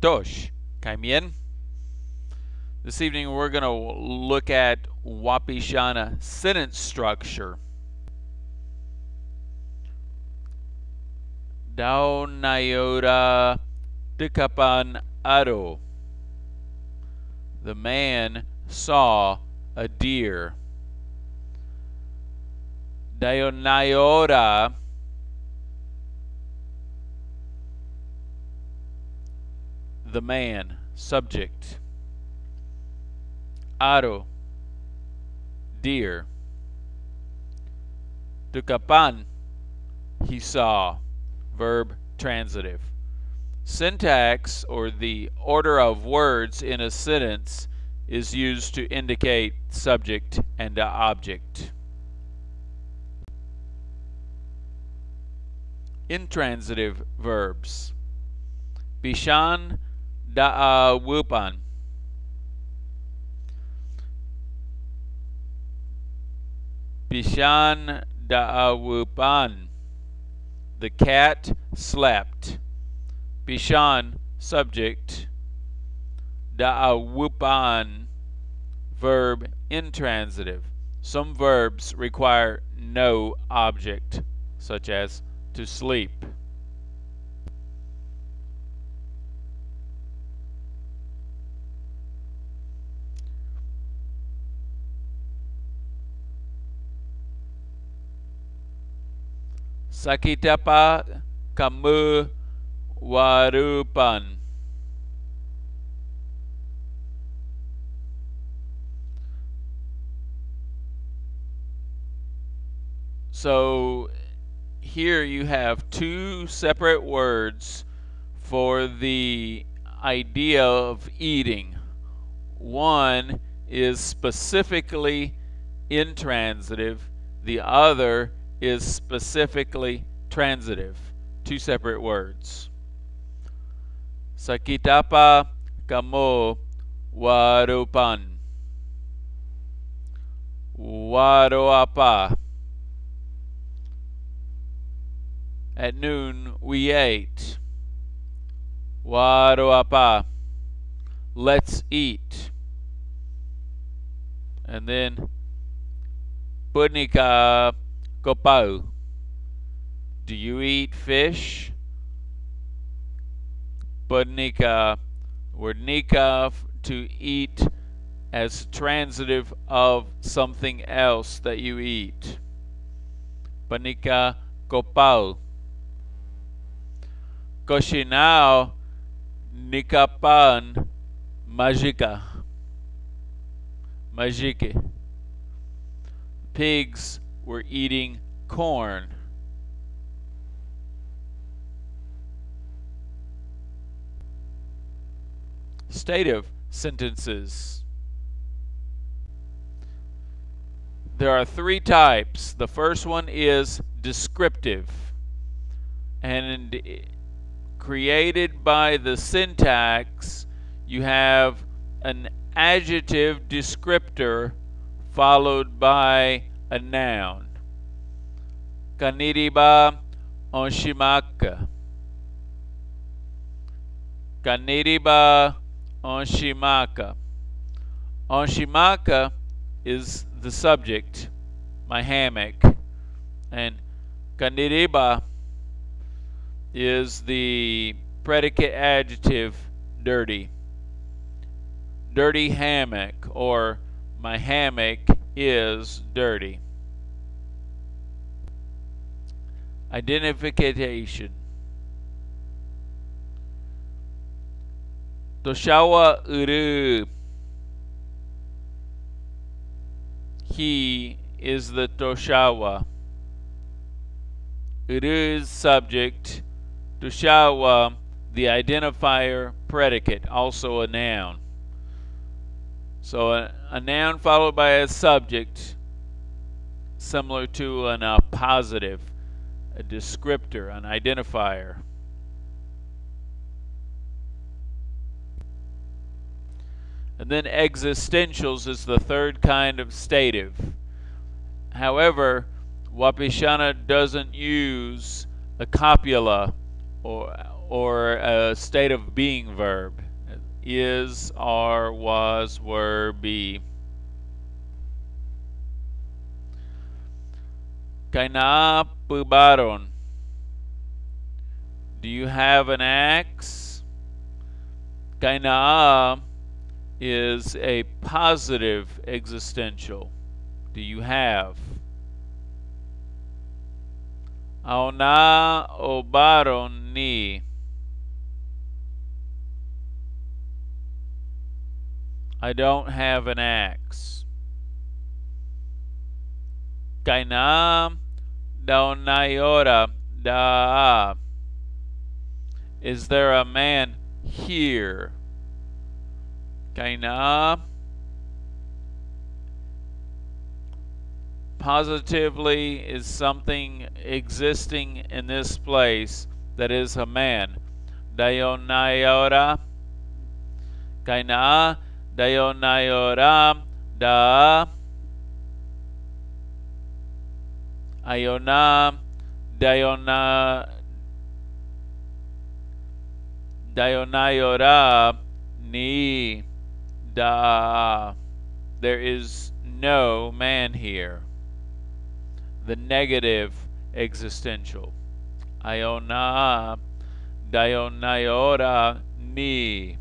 Tosh. Kaimien. This evening we're going to look at Wapishana sentence structure. Daun Nayota Dikapan Aro. The man saw a deer. Dionayora the man, subject. Aro, deer. Dukapan, he saw, verb transitive. Syntax, or the order of words in a sentence, is used to indicate subject and object. Intransitive verbs. Bishan daawupan. Uh, Bishan daawupan. Uh, the cat slept. Bishan, subject. Daawupan, uh, verb intransitive. Some verbs require no object, such as to sleep. Sakitapa kamu warupan. So here you have two separate words for the idea of eating. One is specifically intransitive, the other is specifically transitive, two separate words. Sakitapa kamo warupan. Waroapa. At noon we ate. Waroapa. Let's eat. And then Punika Kopau. Do you eat fish? But nika, word nika to eat as transitive of something else that you eat. Panika kopau. Koshinao nikapan majika. Majike. Pigs were eating corn. Stative sentences. There are three types. The first one is descriptive. And created by the syntax, you have an adjective descriptor followed by a noun. Kaniriba onshimaka. Kaniriba onshimaka. Onshimaka is the subject, my hammock. And kaniriba is the predicate adjective, dirty. Dirty hammock or my hammock is dirty. Identification. Toshawa uru. He is the Toshawa. Uru is subject. Toshawa, the identifier predicate, also a noun. So a, a noun followed by a subject, similar to an positive, a descriptor, an identifier. And then existentials is the third kind of stative. However, Wapishana doesn't use a copula or, or a state of being verb. Is, are, was, were, be. Kaina pubaron. Do you have an axe? Kaina is a positive existential. Do you have? Auna obaron ni. I don't have an axe. Kaina daunayora da. Is there a man here? Kaina. Positively is something existing in this place that is a man. Dayonayora. Kaina. Dayonayora. Da. Ayona. Dayona. Dayonayora. Ni da. There is no man here. The negative existential. Iona dionaiora ni.